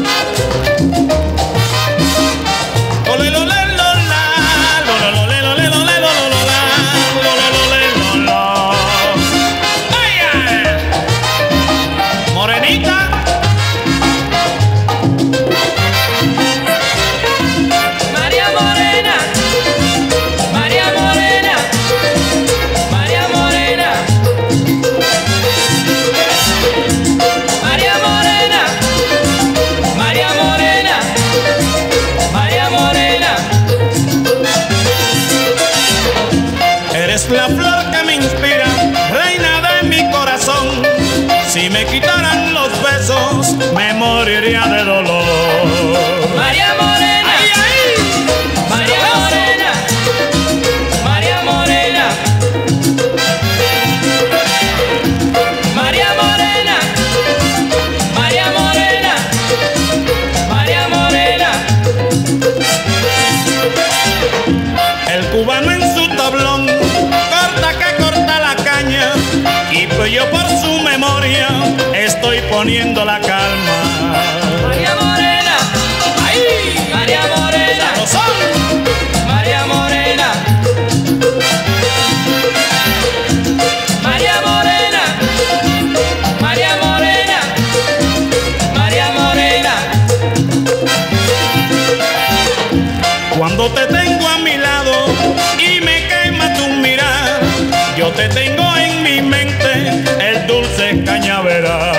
la de dolor. María Morena. Ay, ay. María Morena. María Morena. María Morena. María Morena. María Morena. El cubano en su tablón, corta que corta la caña. Y pues yo por su memoria estoy poniendo la calma. cuando te tengo a mi lado y me quema tu mirar, yo te tengo en mi mente el dulce cañaveral.